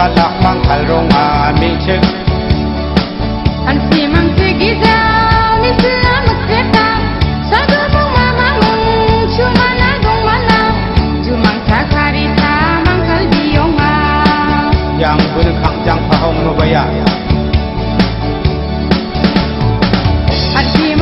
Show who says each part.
Speaker 1: 마닥만 갈롱아 민책
Speaker 2: 안씨 망치기 자니 슬라무 세다. 서두봉 마마몽 주만아 동만아 주망차 가리타 망칼 비용아.
Speaker 1: 양분 강장 파홍 노바야.
Speaker 2: 안씨